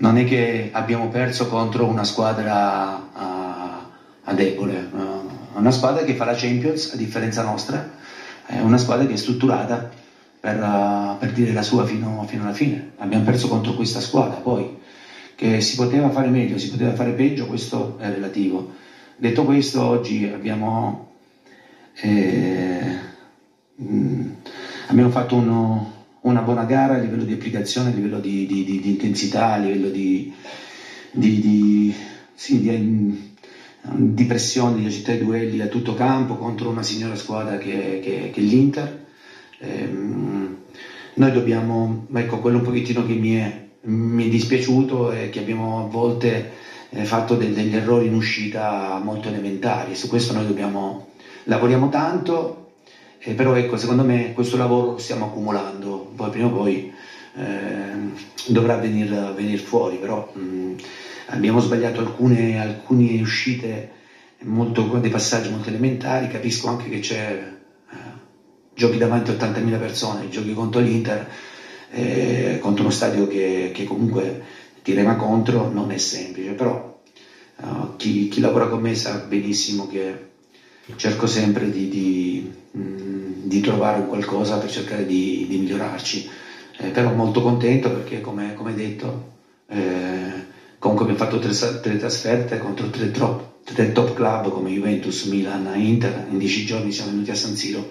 Non è che abbiamo perso contro una squadra uh, a debole, uh, una squadra che fa la Champions a differenza nostra, è una squadra che è strutturata per, uh, per dire la sua fino, fino, alla fine. Abbiamo perso contro questa squadra, poi che si poteva fare meglio, si poteva fare peggio, questo è relativo. Detto questo, oggi abbiamo, eh, mh, abbiamo fatto uno, una buona gara a livello di applicazione, a livello di, di, di, di intensità, a livello di, sì, di, pressione, di agitare i duelli a tutto campo contro una signora squadra che, che, che è l'Inter. Ehm, noi dobbiamo, ecco, quello un pochettino che mi è, mi è dispiaciuto è che abbiamo a volte eh, fatto del, degli errori in uscita molto elementari, su questo noi dobbiamo, lavoriamo tanto, eh, però ecco, secondo me questo lavoro lo stiamo accumulando, poi prima o poi eh, dovrà venire venir fuori, però mh, abbiamo sbagliato alcune, alcune uscite, molto, dei passaggi molto elementari, capisco anche che c'è, eh, giochi davanti a 80.000 persone, giochi contro l'Inter, eh, contro uno stadio che, che, comunque ti rema contro, non è semplice, però uh, chi, chi lavora con me sa benissimo che cerco sempre di, di, di trovare qualcosa per cercare di, di migliorarci. Eh, però molto contento perché, come, come detto, eh, comunque abbiamo fatto tre, tre trasferte contro tre, trop, tre, top club come Juventus, Milan e Inter. In dieci giorni siamo venuti a San Siro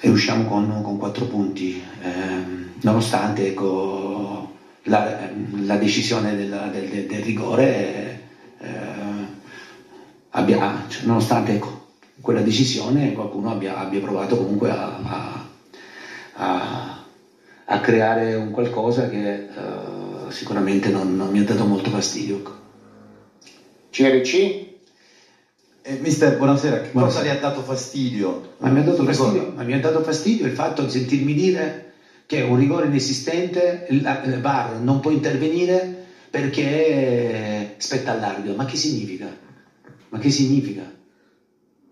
e usciamo con, con quattro punti, eh, nonostante ecco, la, la, decisione del, del, del rigore. Eh, abbia, cioè, nonostante ecco, quella decisione qualcuno abbia, abbia provato comunque a, a, a, a, creare un qualcosa che uh, sicuramente non, non, mi ha dato molto fastidio. Ecco. CRC? Eh, mister, buonasera. Che buonasera. cosa le ha dato fastidio? Ma mi ha dato fastidio, ma mi ha dato fastidio il fatto di sentirmi dire che un rigore inesistente, il VAR non può intervenire perché spetta all'arbitro. Ma che significa? Ma che significa?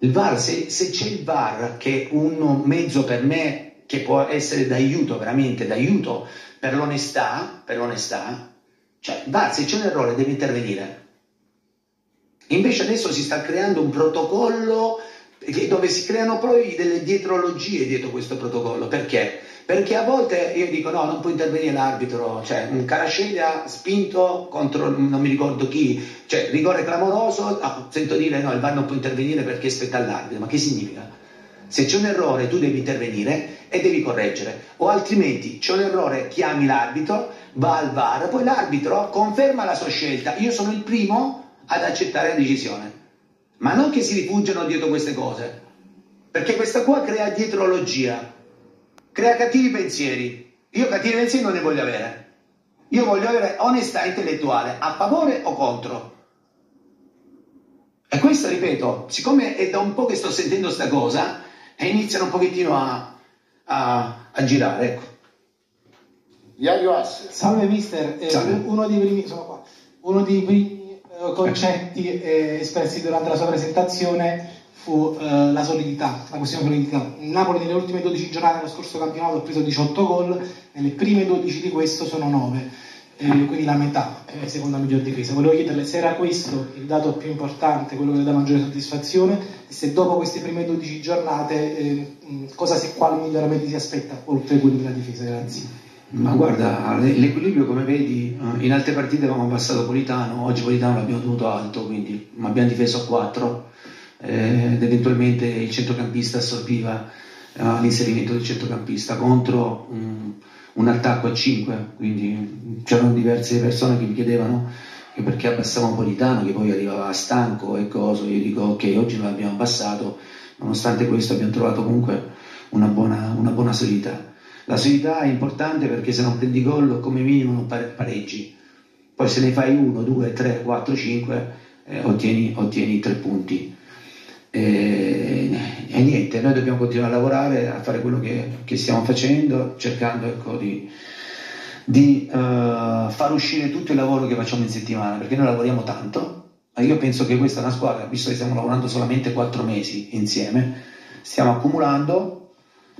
Il VAR, se, se c'è il VAR che è un mezzo per me che può essere d'aiuto, veramente d'aiuto per l'onestà, per l'onestà, cioè VAR se c'è un errore deve intervenire. Invece adesso si sta creando un protocollo dove si creano poi delle dietrologie dietro questo protocollo. Perché? Perché a volte io dico no, non può intervenire l'arbitro, cioè un Carasceglia spinto contro non mi ricordo chi, cioè rigore clamoroso, no, sento dire no, il VAR non può intervenire perché spetta all'arbitro, ma che significa? Se c'è un errore tu devi intervenire e devi correggere, o altrimenti c'è un errore, chiami l'arbitro, va al VAR, poi l'arbitro conferma la sua scelta, io sono il primo ad accettare la decisione, ma non che si rifugiano dietro queste cose, perché questa qua crea dietrologia crea cattivi pensieri. Io cattivi pensieri non ne voglio avere. Io voglio avere onestà intellettuale, a favore o contro. E questo, ripeto, siccome è da un po' che sto sentendo sta cosa, e iniziano un pochettino a, a, a girare, ecco. Salve mister, eh, Salve. uno dei primi, uno dei primi eh, concetti eh, espressi durante la sua presentazione fu eh, la solidità, la questione solidità. Il Napoli nelle ultime 12 giornate dello scorso campionato ha preso 18 gol, nelle prime 12 di questo sono 9, eh, quindi la metà, è seconda miglior difesa. Volevo chiederle se era questo il dato più importante, quello che le dà maggiore soddisfazione, e se dopo queste prime 12 giornate eh, cosa si, quali miglioramenti si aspetta oltre quelli della difesa. Grazie. Ma guarda, l'equilibrio come vedi, eh, in altre partite avevamo abbassato Politano, oggi Politano l'abbiamo tenuto alto, quindi abbiamo difeso a 4 eh, ed eventualmente il centrocampista assorbiva eh, l'inserimento del centrocampista contro um, un attacco a 5, quindi c'erano diverse persone che mi chiedevano che perché abbassavamo Politano, che poi arrivava stanco e coso, io dico ok, oggi lo abbiamo abbassato, nonostante questo abbiamo trovato comunque una buona, una buona solidità. La solidità è importante perché se non prendi gol come minimo non pareggi, poi se ne fai 1, 2, 3, 4, 5 ottieni, 3 punti. E, e, niente, noi dobbiamo continuare a lavorare, a fare quello che, che stiamo facendo, cercando ecco, di, di uh, far uscire tutto il lavoro che facciamo in settimana, perché noi lavoriamo tanto. Io penso che questa è una squadra, visto che stiamo lavorando solamente quattro mesi insieme, stiamo accumulando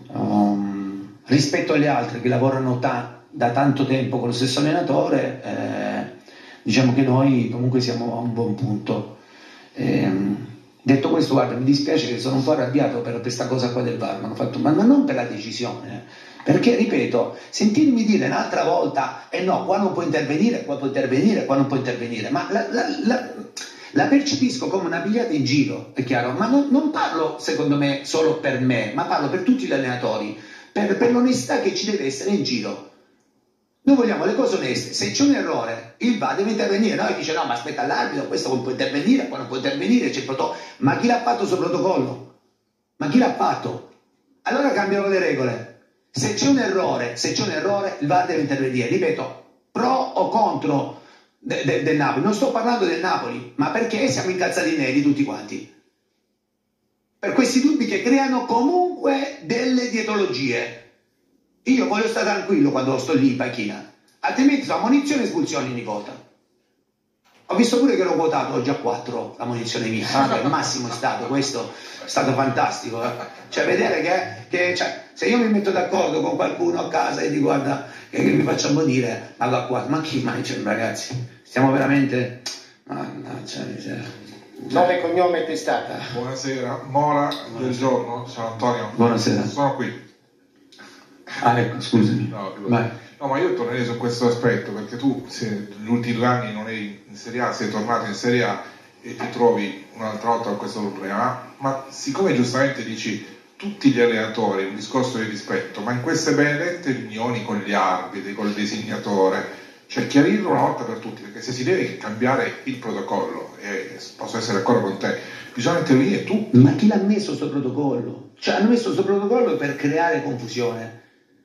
um, rispetto alle altre che lavorano ta- da tanto tempo con lo stesso allenatore. Eh, diciamo che noi comunque siamo a un buon punto. Ehm, detto questo, guarda, mi dispiace che sono un po' arrabbiato per questa cosa qua del VAR, ma, fatto, ma non per la decisione, eh. perché ripeto, sentirmi dire un'altra volta, eh no, qua non può intervenire, qua può intervenire, qua non può intervenire, ma la, la, la, la percepisco come una pigliata in giro, è chiaro, ma non, non, parlo secondo me solo per me, ma parlo per tutti gli allenatori, per, per l'onestà che ci deve essere in giro. Noi vogliamo le cose oneste, se c'è un errore il VAR deve intervenire, no? E dice no ma aspetta l'arbitro, questo può intervenire, qua non può intervenire, c'è il protocollo, ma chi l'ha fatto questo protocollo? Ma chi l'ha fatto? Allora cambiano le regole, se c'è un errore, se c'è un errore il VAR deve intervenire, ripeto, pro o contro de, de, del Napoli, non sto parlando del Napoli, ma perché siamo incazzati neri tutti quanti? Per questi dubbi che creano comunque delle dietologie io voglio stare tranquillo quando sto lì in panchina, altrimenti sono munizione e espulsione ogni volta. Ho visto pure che l'ho votato oggi a 4 la munizione mia, Vabbè, il massimo è stato questo, è stato fantastico. Eh? Cioè vedere che, che cioè, se io mi metto d'accordo con qualcuno a casa e dico guarda che, che mi facciamo dire, ma qua, ma chi mai c'è ragazzi? Stiamo veramente... Mannaggia miseria. Nome e cognome testata. Buonasera, Mora Buonasera. del giorno, ciao Antonio. Buonasera. Sono qui. Ah, ecco, scusami. No, no, ma io tornerei su questo aspetto perché tu se negli ultimi due anni non eri in Serie A, sei tornato in Serie A e ti trovi un'altra volta con questo problema, ma siccome giustamente dici tutti gli allenatori, un discorso di rispetto, ma in queste benedette riunioni con gli arbitri, con il designatore, cioè chiarirlo una volta per tutti, perché se si deve cambiare il protocollo, e posso essere d'accordo con te, bisogna intervenire tu. Ma chi l'ha messo questo protocollo? Cioè hanno messo questo protocollo per creare confusione.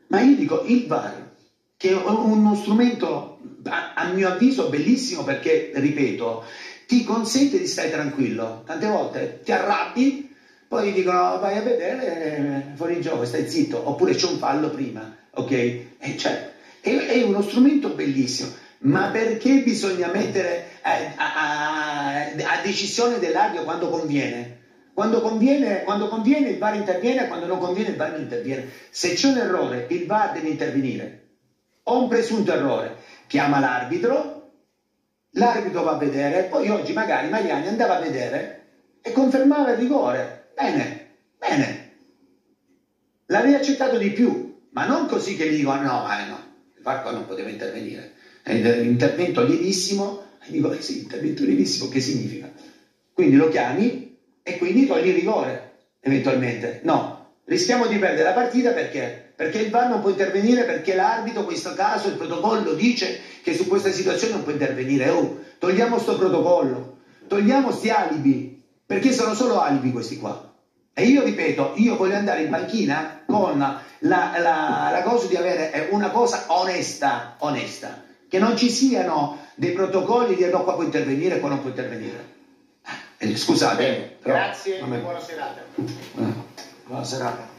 Ma io dico il VAR, che è uno strumento a, mio avviso bellissimo perché, ripeto, ti consente di stare tranquillo. Tante volte ti arrabbi, poi dicono vai a vedere eh, fuori gioco, stai zitto, oppure c'è un fallo prima, ok? E cioè, è, è, uno strumento bellissimo, ma perché bisogna mettere a, a, a decisione dell'arbitro quando conviene? Quando conviene, quando conviene il VAR interviene, quando non conviene il VAR non interviene. Se c'è un errore, il VAR deve intervenire. Ho un presunto errore, chiama l'arbitro, l'arbitro va a vedere, poi oggi magari Mariani andava a vedere e confermava il rigore. Bene, bene. L'avrei accettato di più, ma non così che mi dico no, ma no, VAR non poteva intervenire. L'intervento lievissimo, e dico eh sì, intervento lievissimo, che significa? Quindi lo chiami, e quindi togli il rigore eventualmente. No, rischiamo di perdere la partita perché? Perché il VAR non può intervenire perché l'arbitro, in questo caso il protocollo dice che su questa situazione non può intervenire. Oh, togliamo questo protocollo, togliamo questi alibi, perché sono solo alibi questi qua. E io ripeto, io voglio andare in panchina con la, la, la cosa di avere una cosa onesta, onesta, che non ci siano dei protocolli di dire no, qua può intervenire, e qua non può intervenire. Eh, scusate. Bene, grazie e buona serata. Buona serata.